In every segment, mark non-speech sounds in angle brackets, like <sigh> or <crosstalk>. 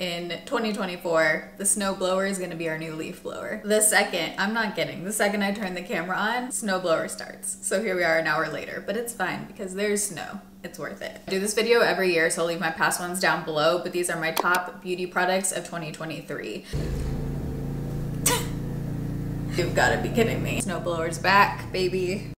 in 2024, the snow blower is gonna be our new leaf blower. The second, I'm not kidding, the second I turn the camera on, snow blower starts. So here we are an hour later, but it's fine because there's snow. It's worth it. I do this video every year, so I'll leave my past ones down below, but these are my top beauty products of 2023. <laughs> You've gotta be kidding me. Snow blower's back, baby.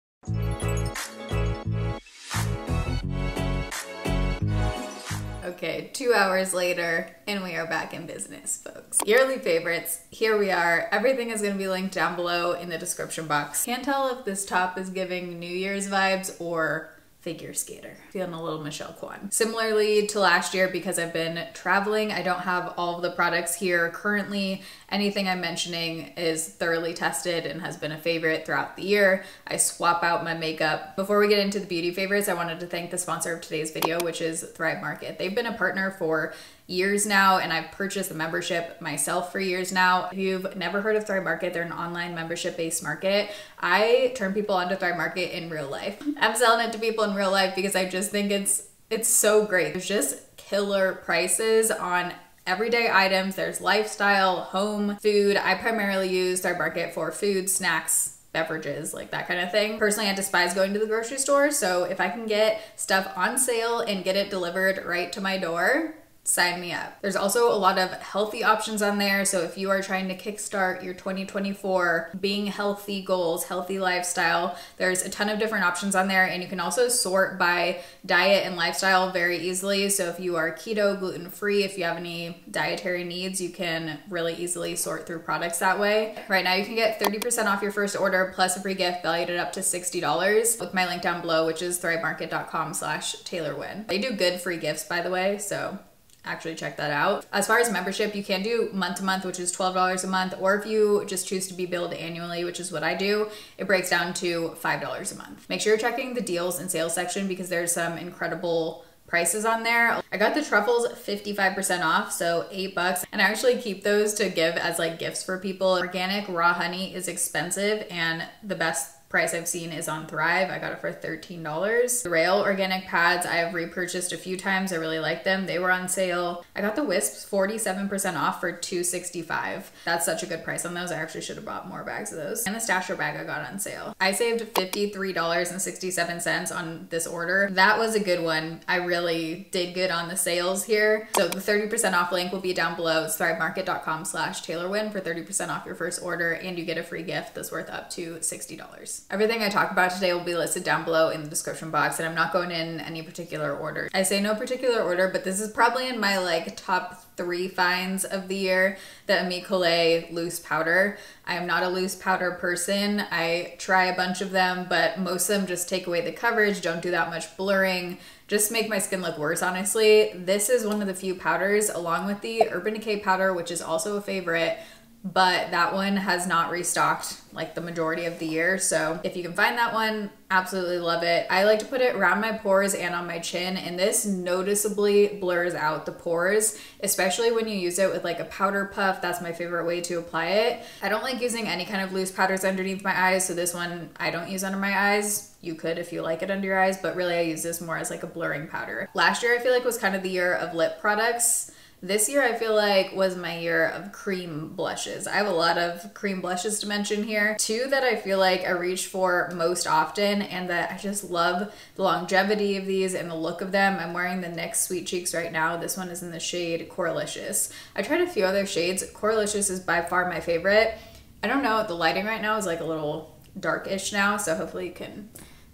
Okay, two hours later, and we are back in business, folks. Yearly favorites, here we are. Everything is gonna be linked down below in the description box. Can't tell if this top is giving New Year's vibes or figure skater. Feeling a little Michelle Kwan. Similarly to last year, because I've been traveling, I don't have all of the products here currently. Anything I'm mentioning is thoroughly tested and has been a favorite throughout the year. I swap out my makeup. Before we get into the beauty favorites, I wanted to thank the sponsor of today's video, which is Thrive Market. They've been a partner for years now and I've purchased the membership myself for years now. If you've never heard of Thrive Market, they're an online membership based market. I turn people onto Thrive Market in real life. I'm selling it to people in real life because I just think it's it's so great. There's just killer prices on everyday items. There's lifestyle, home, food. I primarily use Thrive Market for food, snacks, beverages, like that kind of thing. Personally, I despise going to the grocery store, so if I can get stuff on sale and get it delivered right to my door, sign me up. There's also a lot of healthy options on there. So if you are trying to kickstart your 2024 being healthy goals, healthy lifestyle, there's a ton of different options on there. And you can also sort by diet and lifestyle very easily. So if you are keto, gluten free, if you have any dietary needs, you can really easily sort through products that way. Right now, you can get 30% off your first order plus a free gift valued at up to $60 with my link down below, which is thrivemarket.com slash Taylor Wynn. They do good free gifts, by the way. So actually check that out. As far as membership, you can do month to month, which is $12 a month, or if you just choose to be billed annually, which is what I do, it breaks down to $5 a month. Make sure you're checking the deals and sales section because there's some incredible prices on there. I got the truffles 55% off, so eight bucks. And I actually keep those to give as like gifts for people. Organic raw honey is expensive and the best price I've seen is on Thrive. I got it for $13. The Rael organic pads I have repurchased a few times. I really like them. They were on sale. I got the Wisps 47% off for 265. That's such a good price on those. I actually should have bought more bags of those. And the Stasher bag I got on sale. I saved $53.67 on this order. That was a good one. I really did good on the sales here. So the 30% off link will be down below. It's thrivemarket.com slash for 30% off your first order and you get a free gift that's worth up to $60. Everything I talk about today will be listed down below in the description box and I'm not going in any particular order. I say no particular order, but this is probably in my like top three finds of the year, the Ami Colé loose powder. I am not a loose powder person. I try a bunch of them, but most of them just take away the coverage, don't do that much blurring, just make my skin look worse, honestly. This is one of the few powders, along with the Urban Decay powder, which is also a favorite, but that one has not restocked like the majority of the year. So if you can find that one, absolutely love it. I like to put it around my pores and on my chin, and this noticeably blurs out the pores, especially when you use it with like a powder puff. That's my favorite way to apply it. I don't like using any kind of loose powders underneath my eyes, so this one I don't use under my eyes. You could if you like it under your eyes, but really I use this more as like a blurring powder. Last year I feel like was kind of the year of lip products. This year I feel like was my year of cream blushes. I have a lot of cream blushes to mention here. Two that I feel like I reach for most often and that I just love the longevity of these and the look of them. I'm wearing the NYX Sweet Cheeks right now. This one is in the shade Coralicious. I tried a few other shades. Coralicious is by far my favorite. I don't know, the lighting right now is like a little darkish now, so hopefully you can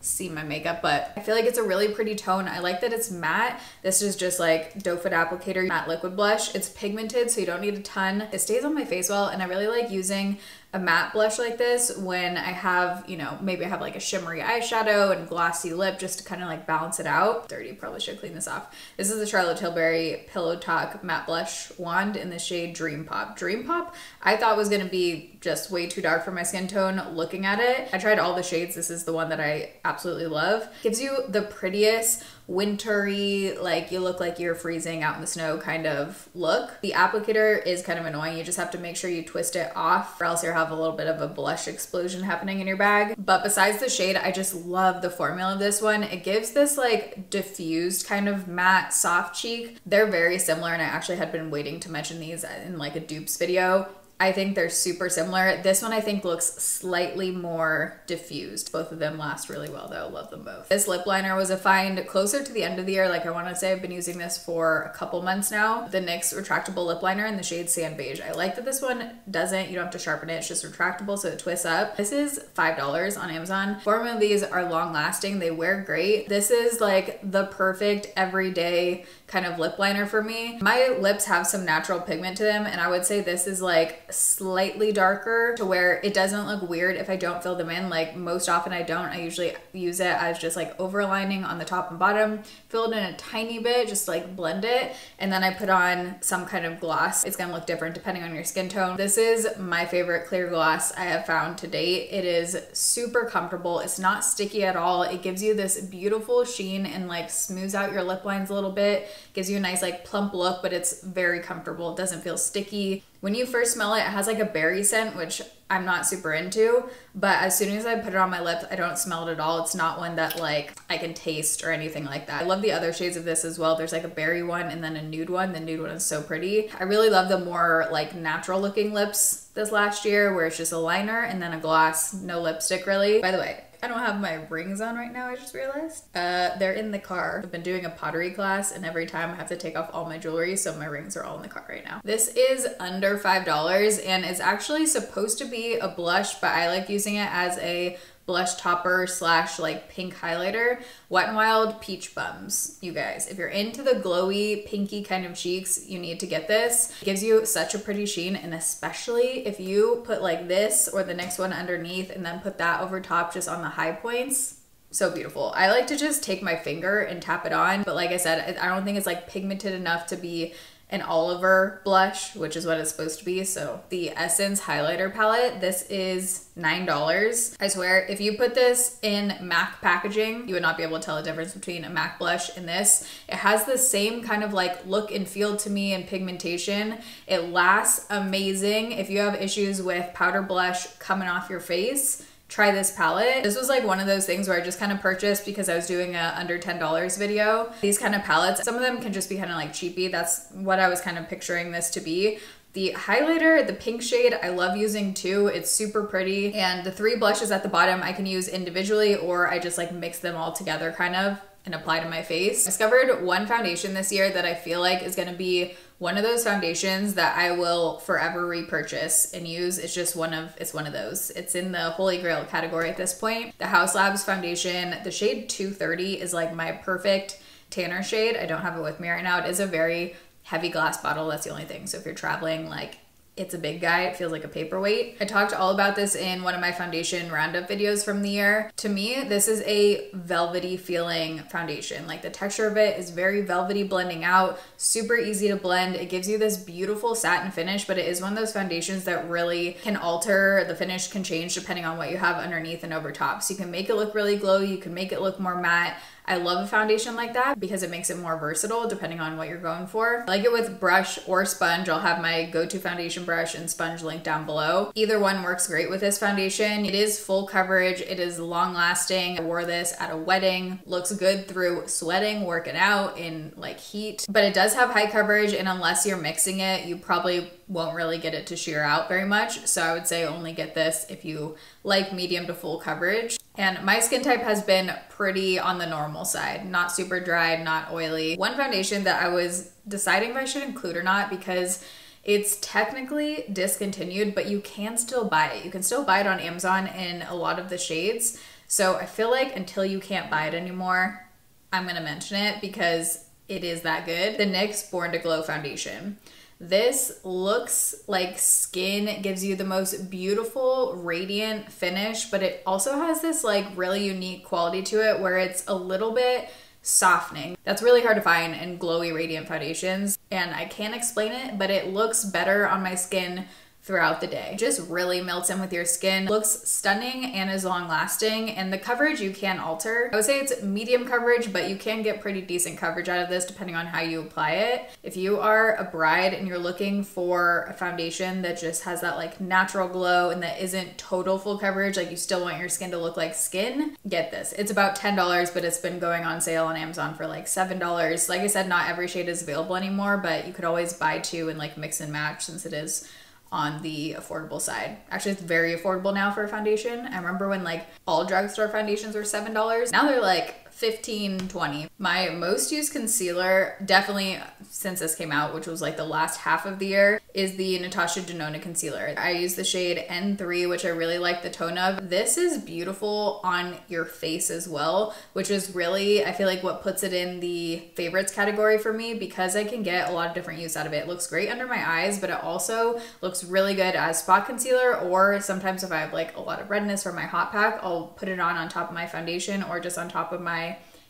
see my makeup, but I feel like it's a really pretty tone. I like that it's matte. This is just like doe foot applicator matte liquid blush. It's pigmented, so you don't need a ton. It stays on my face well, and I really like using a matte blush like this when I have, you know, maybe I have like a shimmery eyeshadow and glossy lip just to kind of like balance it out. Dirty, probably should clean this off. This is the Charlotte Tilbury Pillow Talk Matte Blush Wand in the shade Dream Pop. Dream Pop I thought was gonna be just way too dark for my skin tone looking at it. I tried all the shades. This is the one that I absolutely love. Gives you the prettiest wintry, like you look like you're freezing out in the snow kind of look. The applicator is kind of annoying. You just have to make sure you twist it off or else you'll have a little bit of a blush explosion happening in your bag. But besides the shade, I just love the formula of this one. It gives this like diffused kind of matte soft cheek. They're very similar and I actually had been waiting to mention these in like a dupes video. I think they're super similar. This one I think looks slightly more diffused. Both of them last really well though. Love them both. This lip liner was a find closer to the end of the year. Like I want to say I've been using this for a couple months now. The NYX retractable lip liner in the shade Sand Beige. I like that this one doesn't, you don't have to sharpen it. It's just retractable so it twists up. This is $5 on Amazon. Four of these are long lasting. They wear great. This is like the perfect everyday kind of lip liner for me. My lips have some natural pigment to them and I would say this is like slightly darker to where it doesn't look weird if I don't fill them in. Like most often I don't. I usually use it as just like overlining on the top and bottom, fill it in a tiny bit, just like blend it. And then I put on some kind of gloss. It's gonna look different depending on your skin tone. This is my favorite clear gloss I have found to date. It is super comfortable. It's not sticky at all. It gives you this beautiful sheen and like smooths out your lip lines a little bit gives you a nice like plump look, but it's very comfortable. It doesn't feel sticky. When you first smell it, it has like a berry scent, which I'm not super into, but as soon as I put it on my lips, I don't smell it at all. It's not one that like I can taste or anything like that. I love the other shades of this as well. There's like a berry one and then a nude one. The nude one is so pretty. I really love the more like natural looking lips this last year where it's just a liner and then a gloss, no lipstick really. By the way, I don't have my rings on right now, I just realized. Uh, they're in the car. I've been doing a pottery class and every time I have to take off all my jewelry, so my rings are all in the car right now. This is under $5 and it's actually supposed to be a blush, but I like using it as a blush topper slash like pink highlighter. Wet n Wild Peach Bums, you guys. If you're into the glowy, pinky kind of cheeks, you need to get this. It gives you such a pretty sheen and especially if you put like this or the next one underneath and then put that over top just on the high points, so beautiful. I like to just take my finger and tap it on, but like I said, I don't think it's like pigmented enough to be an Oliver blush, which is what it's supposed to be. So the Essence highlighter palette, this is $9. I swear, if you put this in MAC packaging, you would not be able to tell the difference between a MAC blush and this. It has the same kind of like look and feel to me and pigmentation. It lasts amazing. If you have issues with powder blush coming off your face, try this palette. This was like one of those things where I just kind of purchased because I was doing a under $10 video. These kind of palettes, some of them can just be kind of like cheapy. That's what I was kind of picturing this to be. The highlighter, the pink shade, I love using too. It's super pretty. And the three blushes at the bottom I can use individually or I just like mix them all together kind of and apply to my face. I discovered one foundation this year that I feel like is gonna be one of those foundations that I will forever repurchase and use. It's just one of it's one of those. It's in the holy grail category at this point. The Haus Labs foundation, the shade 230 is like my perfect tanner shade. I don't have it with me right now. It is a very heavy glass bottle. That's the only thing. So if you're traveling like it's a big guy. It feels like a paperweight. I talked all about this in one of my foundation roundup videos from the year. To me, this is a velvety feeling foundation. Like the texture of it is very velvety blending out, super easy to blend. It gives you this beautiful satin finish, but it is one of those foundations that really can alter, the finish can change depending on what you have underneath and over top. So you can make it look really glowy, you can make it look more matte. I love a foundation like that because it makes it more versatile depending on what you're going for. I like it with brush or sponge. I'll have my go-to foundation brush and sponge link down below. Either one works great with this foundation. It is full coverage. It is long lasting. I wore this at a wedding. Looks good through sweating, working out in like heat, but it does have high coverage and unless you're mixing it, you probably won't really get it to sheer out very much. So I would say only get this if you like medium to full coverage. And my skin type has been pretty on the normal side, not super dry, not oily. One foundation that I was deciding if I should include or not because it's technically discontinued, but you can still buy it. You can still buy it on Amazon in a lot of the shades. So I feel like until you can't buy it anymore, I'm gonna mention it because it is that good. The NYX Born to Glow Foundation. This looks like skin. It gives you the most beautiful, radiant finish, but it also has this like really unique quality to it where it's a little bit softening. That's really hard to find in glowy, radiant foundations. And I can't explain it, but it looks better on my skin throughout the day. Just really melts in with your skin, looks stunning and is long lasting. And the coverage you can alter. I would say it's medium coverage, but you can get pretty decent coverage out of this depending on how you apply it. If you are a bride and you're looking for a foundation that just has that like natural glow and that isn't total full coverage, like you still want your skin to look like skin, get this. It's about $10, but it's been going on sale on Amazon for like $7. Like I said, not every shade is available anymore, but you could always buy two and like mix and match since it is on the affordable side. Actually, it's very affordable now for a foundation. I remember when like all drugstore foundations were $7. Now they're like 15, 20. My most used concealer, definitely since this came out, which was like the last half of the year, is the Natasha Denona concealer. I use the shade N3, which I really like the tone of. This is beautiful on your face as well, which is really, I feel like what puts it in the favorites category for me because I can get a lot of different use out of it. It looks great under my eyes, but it also looks really good as spot concealer or sometimes if I have like a lot of redness from my hot pack, I'll put it on on top of my foundation or just on top of my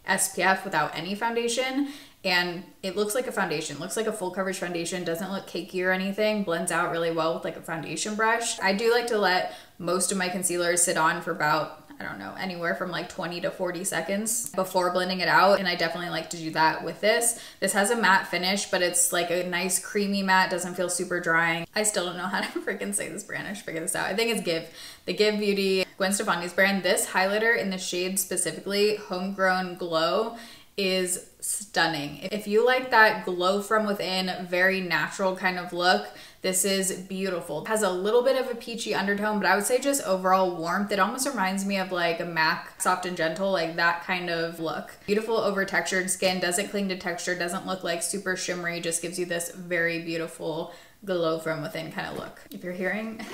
SPF without any foundation and it looks like a foundation. Looks like a full coverage foundation. Doesn't look cakey or anything. Blends out really well with like a foundation brush. I do like to let most of my concealers sit on for about I don't know, anywhere from like 20 to 40 seconds before blending it out. And I definitely like to do that with this. This has a matte finish, but it's like a nice creamy matte, doesn't feel super drying. I still don't know <laughs> how to freaking say this brand. I should figure this out. I think it's Give. The Give Beauty Gwen Stefani's brand. This highlighter in the shade specifically, Homegrown Glow, is stunning. If you like that glow from within, very natural kind of look, this is beautiful. It has a little bit of a peachy undertone, but I would say just overall warmth. It almost reminds me of like a MAC Soft and Gentle, like that kind of look. Beautiful over textured skin, doesn't cling to texture, doesn't look like super shimmery, just gives you this very beautiful glow from within kind of look. If you're hearing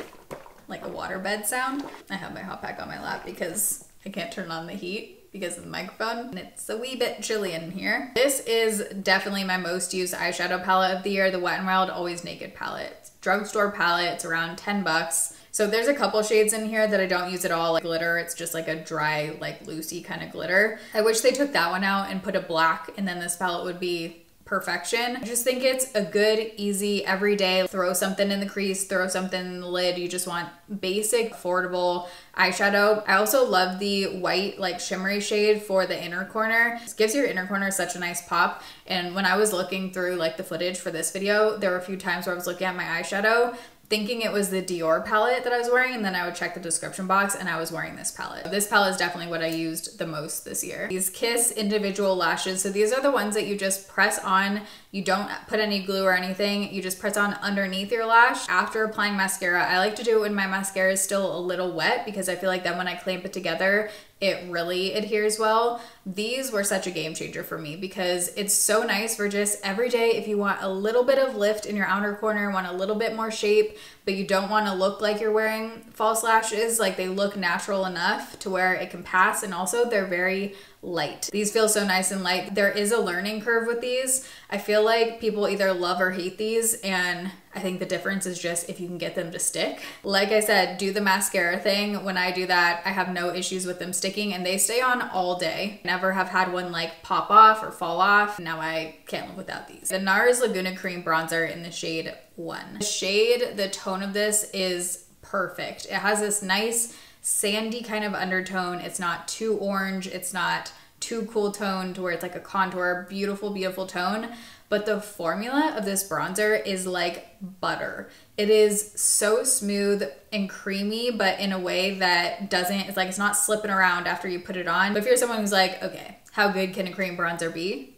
like a waterbed sound, I have my hot pack on my lap because I can't turn on the heat because of the microphone and it's a wee bit chilly in here. This is definitely my most used eyeshadow palette of the year, the Wet n Wild Always Naked palette. Drugstore palette, it's around 10 bucks. So there's a couple shades in here that I don't use at all, like glitter. It's just like a dry, like loosey kind of glitter. I wish they took that one out and put a black and then this palette would be perfection. I just think it's a good, easy, everyday, throw something in the crease, throw something in the lid. You just want basic, affordable eyeshadow. I also love the white, like shimmery shade for the inner corner. It gives your inner corner such a nice pop. And when I was looking through like the footage for this video, there were a few times where I was looking at my eyeshadow thinking it was the Dior palette that I was wearing and then I would check the description box and I was wearing this palette. This palette is definitely what I used the most this year. These Kiss individual lashes. So these are the ones that you just press on. You don't put any glue or anything. You just press on underneath your lash after applying mascara. I like to do it when my mascara is still a little wet because I feel like then when I clamp it together, it really adheres well. These were such a game changer for me because it's so nice for just every day if you want a little bit of lift in your outer corner, want a little bit more shape, but you don't want to look like you're wearing false lashes. Like they look natural enough to where it can pass and also they're very light. These feel so nice and light. There is a learning curve with these. I feel like people either love or hate these and I think the difference is just if you can get them to stick. Like I said, do the mascara thing. When I do that, I have no issues with them sticking and they stay on all day. Never have had one like pop off or fall off. Now I can't live without these. The NARS Laguna Cream Bronzer in the shade 1. The shade, the tone of this is perfect. It has this nice sandy kind of undertone. It's not too orange. It's not too cool tone to where it's like a contour, beautiful, beautiful tone. But the formula of this bronzer is like butter. It is so smooth and creamy, but in a way that doesn't, it's like it's not slipping around after you put it on. But if you're someone who's like, okay, how good can a cream bronzer be?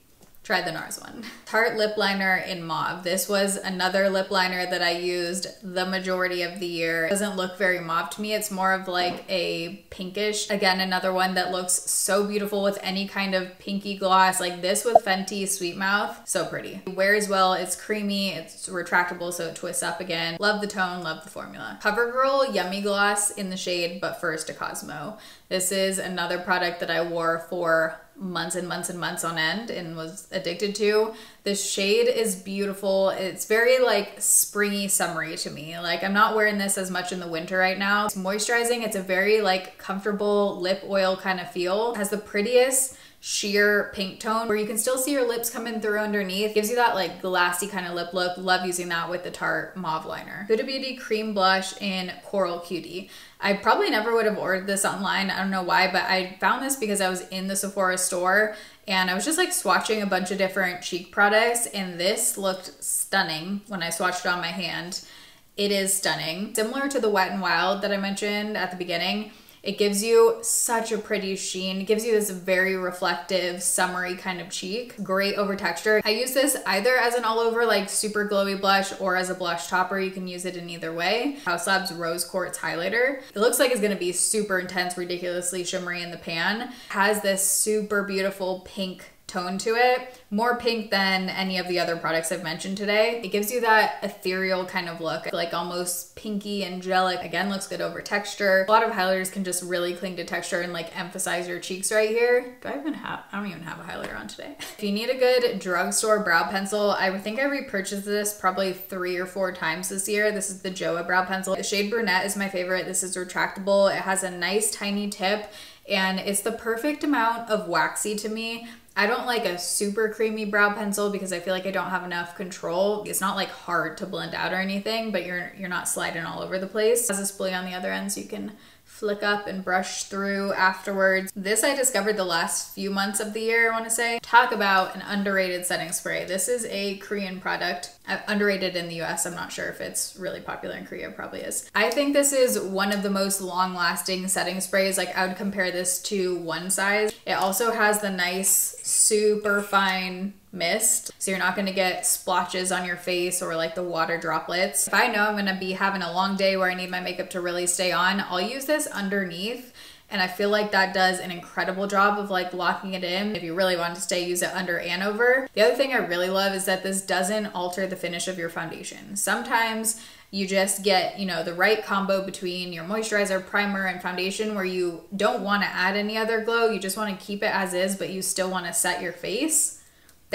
Try the NARS one. Tarte lip liner in mauve. This was another lip liner that I used the majority of the year. It doesn't look very mauve to me. It's more of like a pinkish. Again, another one that looks so beautiful with any kind of pinky gloss. Like this with Fenty Sweet Mouth. So pretty. It wears well. It's creamy. It's retractable so it twists up again. Love the tone. Love the formula. CoverGirl Yummy Gloss in the shade But First a Cosmo. This is another product that I wore for months and months and months on end and was addicted to. This shade is beautiful. It's very like springy summery to me. Like I'm not wearing this as much in the winter right now. It's moisturizing. It's a very like comfortable lip oil kind of feel. It has the prettiest sheer pink tone where you can still see your lips coming through underneath. Gives you that like glassy kind of lip look. Love using that with the Tarte Mauve Liner. Huda Beauty Cream Blush in Coral Cutie. I probably never would have ordered this online. I don't know why, but I found this because I was in the Sephora store and I was just like swatching a bunch of different cheek products and this looked stunning when I swatched it on my hand. It is stunning. Similar to the Wet n Wild that I mentioned at the beginning, it gives you such a pretty sheen. It gives you this very reflective, summery kind of cheek. Great over texture. I use this either as an all over like super glowy blush or as a blush topper. You can use it in either way. Haus Labs Rose Quartz Highlighter. It looks like it's gonna be super intense, ridiculously shimmery in the pan. Has this super beautiful pink tone to it. More pink than any of the other products I've mentioned today. It gives you that ethereal kind of look, like almost pinky, angelic. Again, looks good over texture. A lot of highlighters can just really cling to texture and like emphasize your cheeks right here. Do I even have, I don't even have a highlighter on today. <laughs> If you need a good drugstore brow pencil, I think I repurchased this probably three or four times this year. This is the Joa brow pencil. The shade Brunette is my favorite. This is retractable. It has a nice tiny tip and it's the perfect amount of waxy to me I don't like a super creamy brow pencil because I feel like I don't have enough control. It's not like hard to blend out or anything, but you're you're not sliding all over the place. It has a spoolie on the other end so you can flick up and brush through afterwards. This I discovered the last few months of the year, I wanna say. Talk about an underrated setting spray. This is a Korean product. Uh, underrated in the US, I'm not sure if it's really popular in Korea, probably is. I think this is one of the most long lasting setting sprays. Like I would compare this to One Size. It also has the nice, super fine mist. So you're not gonna get splotches on your face or like the water droplets. If I know I'm gonna be having a long day where I need my makeup to really stay on, I'll use this underneath and I feel like that does an incredible job of like locking it in. If you really want to stay, use it under and over. The other thing I really love is that this doesn't alter the finish of your foundation. Sometimes you just get, you know, the right combo between your moisturizer, primer, and foundation where you don't want to add any other glow. You just want to keep it as is, but you still want to set your face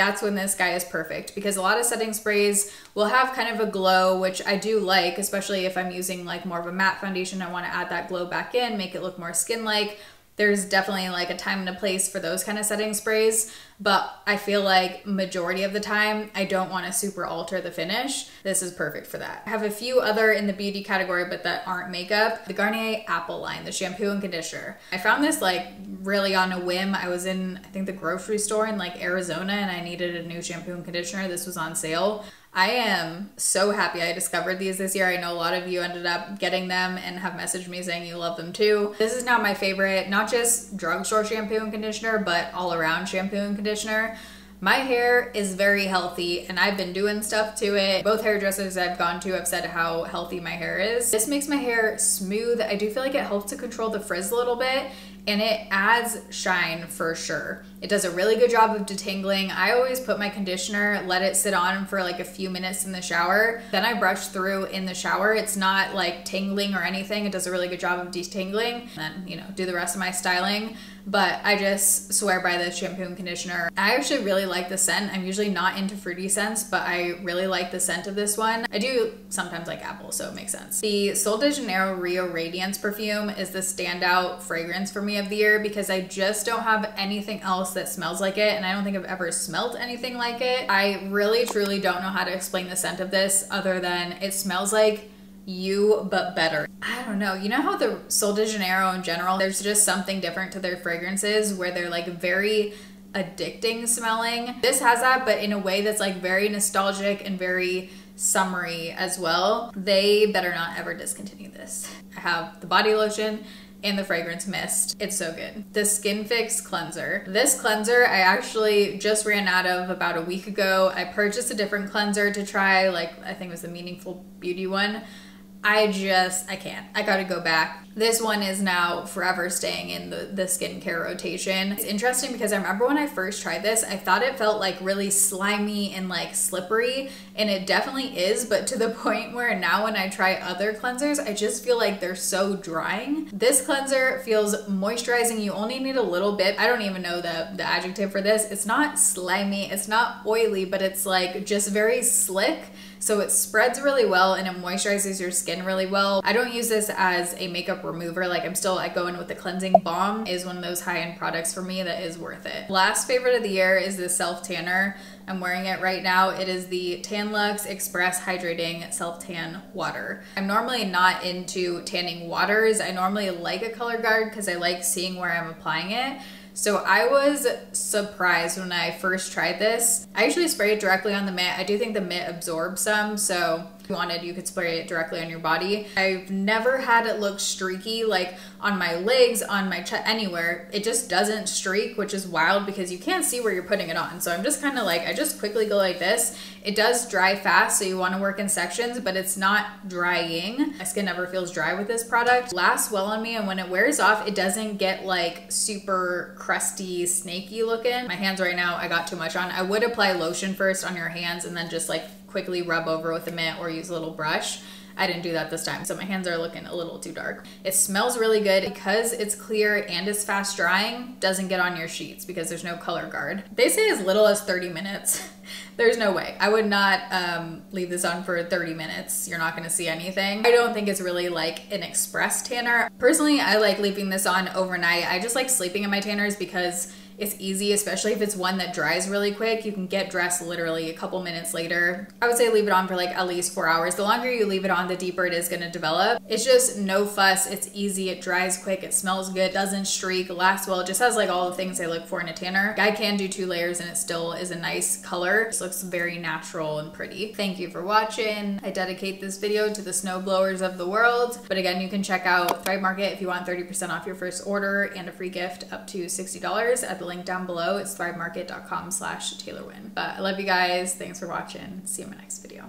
that's when this guy is perfect because a lot of setting sprays will have kind of a glow, which I do like, especially if I'm using like more of a matte foundation. I want to add that glow back in, make it look more skin-like there's definitely like a time and a place for those kind of setting sprays but i feel like majority of the time i don't want to super alter the finish. This is perfect for that. I have a few other in the beauty category but that aren't makeup. The garnier apple line the shampoo and conditioner. I found this like really on a whim. I was in i think the grocery store in like arizona and i needed a new shampoo and conditioner. This was on sale I am so happy I discovered these this year. I know a lot of you ended up getting them and have messaged me saying you love them too. This is now my favorite, not just drugstore shampoo and conditioner, but all around shampoo and conditioner. My hair is very healthy and I've been doing stuff to it. Both hairdressers I've gone to have said how healthy my hair is. This makes my hair smooth. I do feel like it helps to control the frizz a little bit and it adds shine for sure. It does a really good job of detangling. I always put my conditioner, let it sit on for like a few minutes in the shower. Then I brush through in the shower. It's not like tingling or anything. It does a really good job of detangling. And then, you know, do the rest of my styling but I just swear by the shampoo and conditioner. I actually really like the scent. I'm usually not into fruity scents, but I really like the scent of this one. I do sometimes like apple, so it makes sense. The Sol de Janeiro Rio Radiance perfume is the standout fragrance for me of the year because I just don't have anything else that smells like it, and I don't think I've ever smelled anything like it. I really truly don't know how to explain the scent of this other than it smells like you but better. I don't know. You know how the Sol de Janeiro in general, there's just something different to their fragrances where they're like very addicting smelling. This has that, but in a way that's like very nostalgic and very summery as well. They better not ever discontinue this. I have the body lotion and the fragrance mist. It's so good. The Skin Fix cleanser. This cleanser I actually just ran out of about a week ago. I purchased a different cleanser to try, like I think it was the Meaningful Beauty one. I just, I can't. I gotta go back. This one is now forever staying in the, the skincare rotation. It's interesting because I remember when I first tried this, I thought it felt like really slimy and like slippery, and it definitely is, but to the <laughs> point where now when I try other cleansers, I just feel like they're so drying. This cleanser feels moisturizing. You only need a little bit. I don't even know the, the adjective for this. It's not slimy, it's not oily, but it's like just very slick So it spreads really well and it moisturizes your skin really well. I don't use this as a makeup remover. Like I'm still, I go in with the cleansing balm is one of those high-end products for me that is worth it. Last favorite of the year is the self tanner. I'm wearing it right now. It is the Tan-Luxe Express Hydrating Self Tan Water. I'm normally not into tanning waters. I normally like a color guard because I like seeing where I'm applying it. So I was surprised when I first tried this. I usually spray it directly on the mitt. I do think the mitt absorbs some, so you wanted, you could spray it directly on your body. I've never had it look streaky like on my legs, on my chest, anywhere. It just doesn't streak, which is wild because you can't see where you're putting it on. So I'm just kind of like, I just quickly go like this. It does dry fast, so you want to work in sections, but it's not drying. My skin never feels dry with this product. Lasts well on me, and when it wears off, it doesn't get like super crusty, snaky looking. My hands right now, I got too much on. I would apply lotion first on your hands and then just like quickly rub over with a mitt or use a little brush. I didn't do that this time, so my hands are looking a little too dark. It smells really good because it's clear and it's fast drying, doesn't get on your sheets because there's no color guard. They say as little as 30 minutes. <laughs> there's no way. I would not um, leave this on for 30 minutes. You're not gonna see anything. I don't think it's really like an express tanner. Personally, I like leaving this on overnight. I just like sleeping in my tanners because it's easy, especially if it's one that dries really quick. You can get dressed literally a couple minutes later. I would say leave it on for like at least four hours. The longer you leave it on, the deeper it is gonna develop. It's just no fuss. It's easy. It dries quick. It smells good. Doesn't streak. Lasts well. It just has like all the things I look for in a tanner. I can do two layers and it still is a nice color. It looks very natural and pretty. Thank you for watching. I dedicate this video to the snow blowers of the world. But again, you can check out Thrive Market if you want 30% off your first order and a free gift up to $60 at the link down below. It's thrivemarket.com slash taylorwynn. But I love you guys. Thanks for watching. See you in my next video.